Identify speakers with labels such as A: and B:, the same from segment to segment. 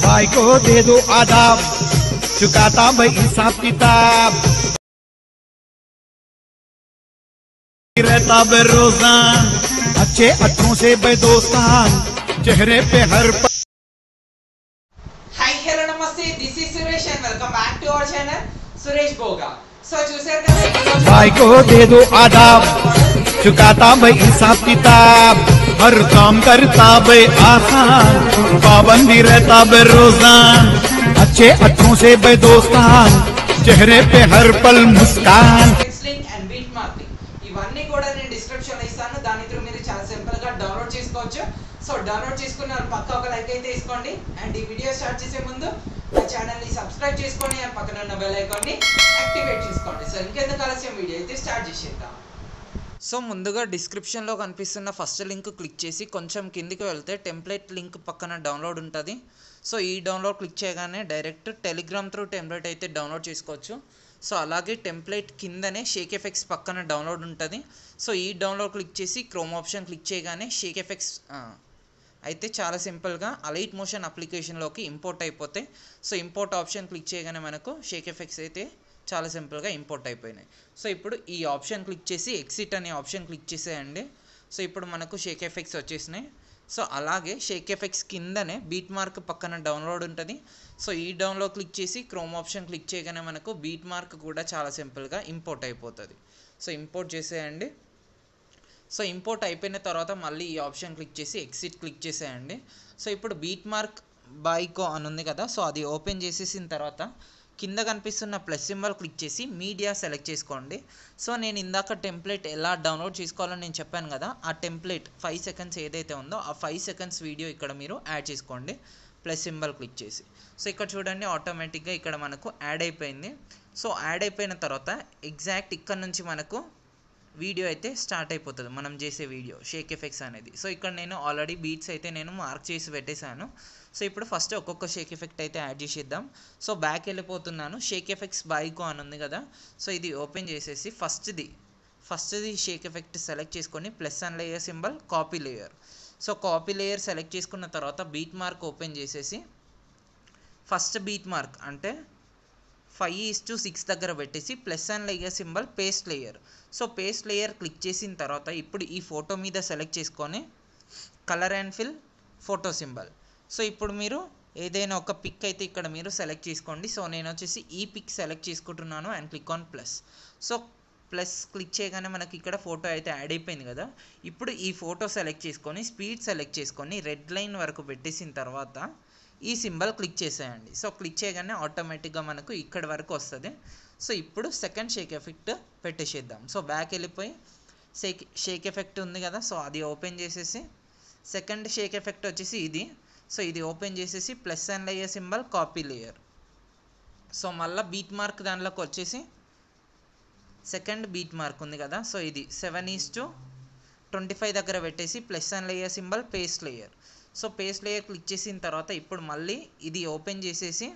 A: भाई को दे दो आदाब चुकाता मैं हिसाब किताब रहता बेरोजान अच्छे अच्छों से बेदोस्तान चेहरे पे हर पल
B: హాయ్ హలో నమస్తే this is Suresh and welcome back to our channel Suresh Bhoga so చూసారు కదా ఈరోజు
A: भाई को दे दो आदाब चुकाता मैं हिसाब किताब हर काम करता बे आसान पाबंदी रहता बे रोजान अच्छे अच्छों से बेदोस्तान चेहरे पे हर पल मुस्कान
B: text link and beat marking ఇవన్నీ కూడా నేను డిస్క్రిప్షన్ లో ఇస్తాను దాని త్రూ మీరు చాలా సింపుల్ గా డౌన్లోడ్ చేసుకోవచ్చు సో డౌన్లోడ్ చేసుకున్న వాళ్ళు పక్క ఒక లైక్ అయితే తీసుకోండి అండ్ ఈ వీడియో స్టార్ట్ చేసే ముందు నా ఛానల్ ని సబ్స్క్రైబ్ చేసుకోండి అండ్ పక్కన ఉన్న బెల్ ఐకాన్ ని యాక్టివేట్ చేసుకోండి సో ఇంకెందుకు ఆలస్యం వీడియో అయితే స్టార్ట్ చేసేద్దాం సో ముందుగా డిస్క్రిప్షన్లో కనిపిస్తున్న ఫస్ట్ లింక్ క్లిక్ చేసి కొంచెం కిందికి వెళ్తే టెంప్లెట్ లింక్ పక్కన డౌన్లోడ్ ఉంటుంది. సో ఈ డౌన్లోడ్ క్లిక్ చేయగానే డైరెక్ట్ టెలిగ్రామ్ త్రూ టెంప్లెట్ అయితే డౌన్లోడ్ చేసుకోవచ్చు. సో అలాగే టెంప్లెట్ కిందనే షేక్ ఎఫెక్ట్స్ పక్కన డౌన్లోడ్ ఉంటుంది. సో ఈ డౌన్లోడ్ క్లిక్ చేసి క్రోమ్ ఆప్షన్ క్లిక్ చేయగానే షేక్ ఎఫెక్ట్స్ అయితే చాలా సింపుల్గా అలైట్ మోషన్ అప్లికేషన్లోకి ఇంపోర్ట్ అయిపోతాయి సో ఇంపోర్ట్ ఆప్షన్ క్లిక్ చేయగానే మనకు షేక్ ఎఫెక్ట్స్ అయితే చాలా సింపుల్గా ఇంపోర్ట్ అయిపోయినాయి. సో ఇప్పుడు ఈ ఆప్షన్ క్లిక్ చేసి ఎక్సిట్ అనే ఆప్షన్ క్లిక్ చేసేయండి. సో ఇప్పుడు మనకు షేక్ ఎఫెక్ట్స్ వచ్చేసినాయి. సో అలాగే షేక్ ఎఫెక్ట్స్ కిందనే బీట్ మార్క్ పక్కన డౌన్లోడ్ ఉంటుంది. సో ఈ డౌన్లోడ్ క్లిక్ చేసి క్రోమ్ ఆప్షన్ క్లిక్ చేయగానే మనకు బీట్ మార్క్ కూడా చాలా సింపుల్గా ఇంపోర్ట్ అయిపోతుంది. సో ఇంపోర్ట్ చేసేయండి. సో ఇంపోర్ట్ అయిపోయిన తర్వాత మళ్ళీ ఈ ఆప్షన్ క్లిక్ చేసి ఎక్సిట్ క్లిక్ చేసేయండి. సో ఇప్పుడు బీట్ మార్క్ బైకో అని ఉంది కదా సో అది ఓపెన్ చేసేసిన తర్వాత కింద కనిపిస్తున్న ప్లస్ సింబల్ క్లిక్ చేసి మీడియా సెలెక్ట్ చేసుకోండి. సో నేను ఇందాక టెంప్లెట్ ఎలా డౌన్లోడ్ చేసుకోవాలని నేను చెప్పాను కదా ఆ టెంప్లెట్ ఫైవ్ సెకండ్స్ ఏదైతే ఉందో ఆ ఫైవ్ సెకండ్స్ వీడియో ఇక్కడ మీరు యాడ్ చేసుకోండి. ప్లస్ సింబల్ క్లిక్ చేసి. సో ఇక్కడ చూడండి ఆటోమేటిక్గా ఇక్కడ మనకు యాడ్ అయిపోయింది. సో యాడ్ అయిపోయిన తర్వాత ఎగ్జాక్ట్ ఇక్కడ నుంచి మనకు వీడియో అయితే స్టార్ట్ అయిపోతుంది. మనం చేసే వీడియో షేక్ ఎఫెక్ట్స్ అనేది. సో ఇక్కడ నేను ఆల్రెడీ బీట్స్ అయితే నేను మార్క్ చేసి పెట్టేశాను. సో ఇప్పుడు ఫస్ట్ ఒక్కొక్క షేక్ ఎఫెక్ట్ అయితే యాడ్ చేసేద్దాం. సో బ్యాక్ వెళ్ళిపోతున్నాను. షేక్ ఎఫెక్ట్స్ బైకో అని ఉంది కదా. సో ఇది ఓపెన్ చేసేసి ఫస్ట్ది ఫస్ట్ది షేక్ ఎఫెక్ట్ సెలెక్ట్ చేసుకొని plus and layer symbol copy layer so copy layer select చేసుకున్న తర్వాత బీట్ మార్క్ ఓపెన్ చేసేసి ఫస్ట్ బీట్ మార్క్ అంటే ఫైవ్ ఈస్ టు సిక్స్ దగ్గర పెట్టేసి plus and layer symbol paste layer so paste layer click చేసిన తర్వాత ఇప్పుడు ఈ ఫోటో మీద సెలెక్ట్ చేసుకొని colour and fill photo symbol so ఇప్పుడు మీరు ఏదైనా ఒక పిక్ అయితే ఇక్కడ మీరు సెలెక్ట్ చేసుకోండి. సో నేను వచ్చేసి ఈ పిక్ సెలెక్ట్ చేసుకుంటున్నాను and click on plus so plus click చేయగానే మనకి ఇక్కడ ఫోటో అయితే యాడ్ అయిపోయింది కదా. ఇప్పుడు ఈ ఫోటో సెలెక్ట్ చేసుకొని స్పీడ్ సెలెక్ట్ చేసుకొని రెడ్ లైన్ వరకు పెట్టేసిన తర్వాత ఈ సింబల్ క్లిక్ చేసేయండి. సో క్లిక్ చేయగానే ఆటోమేటిక్గా మనకు ఇక్కడ వరకు వస్తుంది. సో ఇప్పుడు సెకండ్ షేక్ ఎఫెక్ట్ పెట్టేసేద్దాం. సో బ్యాక్ వెళ్ళిపోయి షేక్ షేక్ ఎఫెక్ట్ ఉంది కదా సో అది ఓపెన్ చేసేసి సెకండ్ షేక్ ఎఫెక్ట్ వచ్చేసి ఇది. సో ఇది ఓపెన్ చేసేసి plus and layer symbol copy layer. So మళ్ళీ బీట్ మార్క్ దానిలోకి వచ్చేసి సెకండ్ బీట్ మార్క్ ఉంది కదా సో ఇది seven is to twenty five దగ్గర పెట్టేసి plus and layer symbol paste layer. So paste layer click చేసిన తర్వాత ఇప్పుడు మళ్ళీ ఇది ఓపెన్ చేసేసి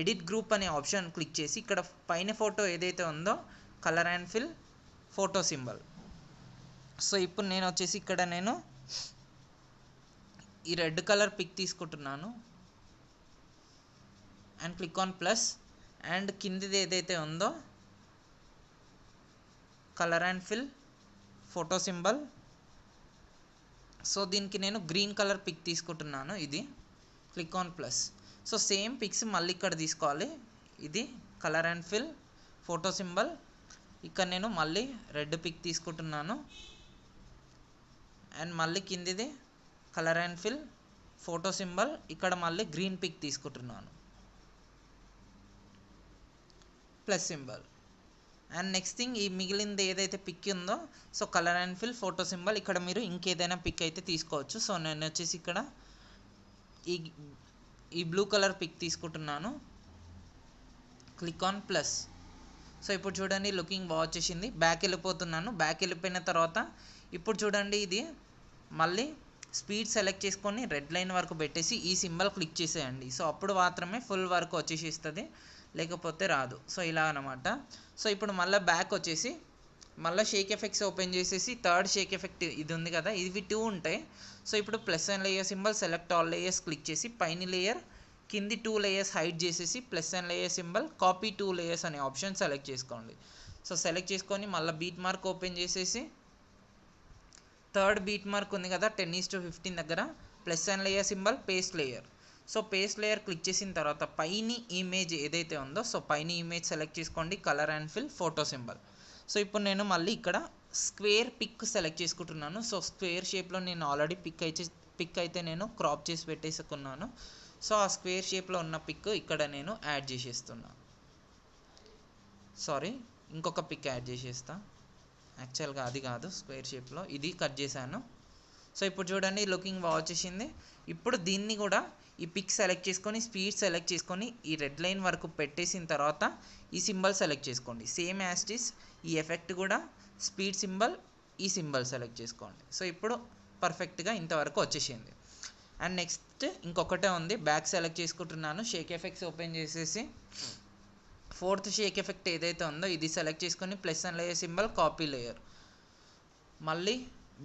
B: ఎడిట్ గ్రూప్ అనే ఆప్షన్ క్లిక్ చేసి ఇక్కడ పైన ఫోటో ఏదైతే ఉందో colour and fill photo symbol so ఇప్పుడు నేను వచ్చేసి ఇక్కడ నేను ఈ రెడ్ కలర్ పిక్ తీసుకుంటున్నాను. And click on plus and కిందిది ఏదైతే ఉందో colour and fill photo symbol so దీనికి నేను గ్రీన్ కలర్ పిక్ తీసుకుంటున్నాను ఇది. Click on plus so same pics మళ్ళీ ఇక్కడ తీసుకోవాలి. ఇది colour and fill photo symbol. ఇక్కడ నేను మళ్ళీ రెడ్ పిక్ తీసుకుంటున్నాను. అండ్ మళ్ళీ కిందిది colour and fill photo symbol. ఇక్కడ మళ్ళీ గ్రీన్ పిక్ తీసుకుంటున్నాను. Plus symbol. And next thing ఈ మిగిలింది ఏదైతే పిక్ ఉందో so colour and fill photo symbol ఇక్కడ మీరు ఇంకేదైనా పిక్ అయితే తీసుకోవచ్చు. సో నేను వచ్చేసి ఇక్కడ ఈ ఈ బ్లూ కలర్ పిక్ తీసుకుంటున్నాను. క్లిక్ ఆన్ ప్లస్ సో ఇప్పుడు చూడండి లుకింగ్ బాగా వచ్చేసింది బ్యాక్ వెళ్ళిపోతున్నాను. బ్యాక్ వెళ్ళిపోయిన తర్వాత ఇప్పుడు చూడండి ఇది మళ్ళీ స్పీడ్ సెలెక్ట్ చేసుకొని రెడ్ లైన్ వరకు పెట్టేసి ఈ సింబల్ క్లిక్ చేసేయండి. సో అప్పుడు మాత్రమే ఫుల్ వర్క్ వచ్చేసిస్తుంది లేకపోతే రాదు. సో ఇలా అనమాట సో ఇప్పుడు మళ్ళీ బ్యాక్ వచ్చేసి మళ్ళీ షేక్ ఎఫెక్ట్స్ ఓపెన్ చేసేసి థర్డ్ షేక్ ఎఫెక్ట్ ఇది ఉంది కదా ఇవి టూ ఉంటాయి. సో ఇప్పుడు plus and layer symbol select all layers click చేసి పైన లేయర్ కింది టూ లేయర్స్ హైడ్ చేసేసి plus and layer symbol copy two layers అనే ఆప్షన్ సెలెక్ట్ చేసుకోండి. సో సెలెక్ట్ చేసుకొని మళ్ళీ బీట్ మార్క్ ఓపెన్ చేసేసి థర్డ్ బీట్ మార్క్ ఉంది కదా టెన్ ఈస్ టు ఫిఫ్టీన్ దగ్గర plus and layer symbol paste layer so paste layer click చేసిన తర్వాత పైన ఇమేజ్ ఏదైతే ఉందో సో పైన ఇమేజ్ సెలెక్ట్ చేసుకోండి colour and fill photo symbol so ఇప్పుడు నేను మళ్ళీ ఇక్కడ స్క్వేర్ పిక్ సెలెక్ట్ చేసుకుంటున్నాను. సో స్క్వేర్ షేప్లో నేను ఆల్రెడీ పిక్ అయితే పిక్ అయితే నేను క్రాప్ చేసి పెట్టేసుకున్నాను. సో ఆ స్క్వేర్ షేప్లో ఉన్న పిక్ ఇక్కడ నేను యాడ్ చేసేస్తున్నా. సారీ ఇంకొక పిక్ యాడ్ చేసేస్తా. యాక్చువల్గా అది కాదు స్క్వేర్ షేప్లో. ఇది కట్ చేశాను. సో ఇప్పుడు చూడండి లుకింగ్ బాగా వచ్చేసింది. ఇప్పుడు దీన్ని కూడా ఈ పిక్ సెలెక్ట్ చేసుకొని స్పీడ్ సెలెక్ట్ చేసుకొని ఈ రెడ్ లైన్ వరకు పెట్టేసిన తర్వాత ఈ సింబల్ సెలెక్ట్ చేసుకోండి. సేమ్ యాస్టిస్ ఈ ఎఫెక్ట్ కూడా స్పీడ్ సింబల్ ఈ సింబల్ సెలెక్ట్ చేసుకోండి. సో ఇప్పుడు పర్ఫెక్ట్గా ఇంతవరకు వచ్చేసింది. అండ్ నెక్స్ట్ ఇంకొకటే ఉంది బ్యాక్ సెలెక్ట్ చేసుకుంటున్నాను. షేక్ ఎఫెక్ట్స్ ఓపెన్ చేసేసి. ఫోర్త్ షేక్ ఎఫెక్ట్ ఏదైతే ఉందో ఇది సెలెక్ట్ చేసుకొని plus and layer symbol copy layer. మళ్ళీ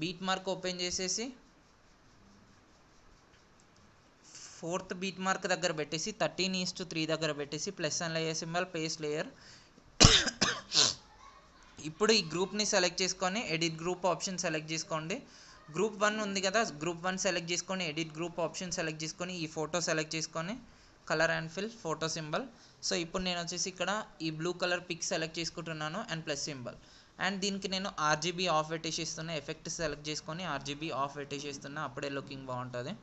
B: బీట్ మార్క్ ఓపెన్ చేసేసి ఫోర్త్ బీట్ మార్క్ దగ్గర పెట్టేసి థర్టీన్ ఈస్ టు త్రీ దగ్గర పెట్టేసి plus and layer symbol paste layer. ఇప్పుడు ఈ గ్రూప్ని సెలెక్ట్ చేసుకొని ఎడిట్ గ్రూప్ ఆప్షన్ సెలెక్ట్ చేసుకోండి. గ్రూప్ వన్ ఉంది కదా గ్రూప్ వన్ సెలెక్ట్ చేసుకొని ఎడిట్ గ్రూప్ ఆప్షన్ సెలెక్ట్ చేసుకొని ఈ ఫోటో సెలెక్ట్ చేసుకొని colour and fill photo symbol. So ఇప్పుడు నేను వచ్చేసి ఇక్కడ ఈ బ్లూ కలర్ పిక్ సెలెక్ట్ చేసుకుంటున్నాను అండ్ ప్లస్ సింబల్. అండ్ దీనికి నేను ఆర్జీబీ ఆఫ్ పెట్టేసేస్తున్నా ఎఫెక్ట్ సెలెక్ట్ చేసుకొని ఆర్జీబీ ఆఫ్ పెట్టేసేస్తున్నా అప్పుడే లుకింగ్ బాగుంటుంది.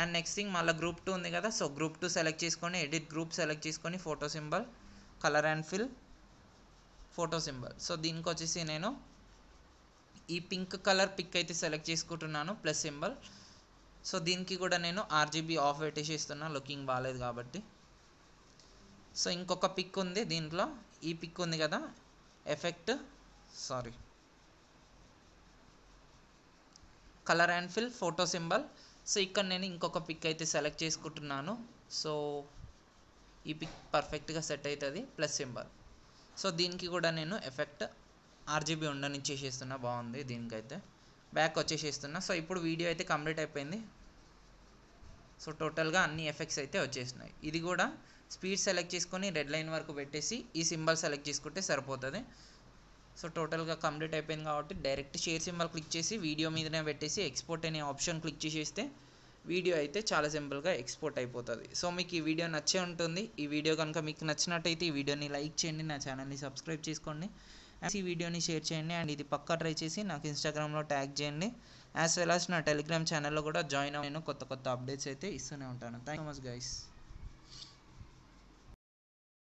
B: అండ్ నెక్స్ట్ థింగ్ మళ్ళీ గ్రూప్ టూ ఉంది కదా సో గ్రూప్ టూ సెలెక్ట్ చేసుకొని ఎడిట్ గ్రూప్ సెలెక్ట్ చేసుకొని photo symbol colour and fill photo symbol. So దీనికి వచ్చేసి నేను ఈ పింక్ కలర్ పిక్ అయితే సెలెక్ట్ చేసుకుంటున్నాను ప్లస్ సింబల్. సో దీనికి కూడా నేను ఆర్జీబీ ఆఫ్ పెట్టేసేస్తున్నా లుకింగ్ బాగాలేదు కాబట్టి. సో ఇంకొక పిక్ ఉంది దీంట్లో. ఈ పిక్ ఉంది కదా effect sorry colour and fill photo symbol so ఇక్కడ నేను ఇంకొక పిక్ అయితే సెలెక్ట్ చేసుకుంటున్నాను. సో ఈ పిక్ పర్ఫెక్ట్గా సెట్ అవుతుంది ప్లస్ సింబల్ సో దీనికి కూడా నేను ఎఫెక్ట్ ఆర్జీబీ ఉండనిచ్చేసేస్తున్నా బాగుంది దీనికైతే. బ్యాక్ వచ్చేసేస్తున్నా. సో ఇప్పుడు వీడియో అయితే కంప్లీట్ అయిపోయింది. సో టోటల్గా అన్ని ఎఫెక్ట్స్ అయితే వచ్చేసినాయి. ఇది కూడా స్పీడ్ సెలెక్ట్ చేసుకొని రెడ్ లైన్ వరకు పెట్టేసి ఈ సింబల్ సెలెక్ట్ చేసుకుంటే సరిపోతుంది. సో టోటల్గా కంప్లీట్ అయిపోయింది కాబట్టి డైరెక్ట్ షేర్ సింబల్ క్లిక్ చేసి వీడియో మీదనే పెట్టేసి ఎక్స్పోర్ట్ అనే ఆప్షన్ క్లిక్ చేసేస్తే వీడియో అయితే చాలా సింపుల్గా ఎక్స్పోర్ట్ అయిపోతుంది. సో మీకు ఈ వీడియో నచ్చే ఉంటుంది. ఈ వీడియో కనుక మీకు నచ్చినట్టయితే ఈ వీడియోని లైక్ చేయండి. నా ఛానల్ని సబ్స్క్రైబ్ చేసుకోండి. ఈ వీడియోని షేర్ చేయండి అండ్ ఇది పక్కా ట్రై చేసి నాకు ఇన్స్టాగ్రామ్లో ట్యాగ్ చేయండి. యాజ్ వెల్ యాజ్ నా టెలిగ్రామ్ ఛానల్లో కూడా జాయిన్ నేను కొత్త కొత్త అప్డేట్స్ అయితే ఇస్తూనే ఉంటాను. Thank you much guys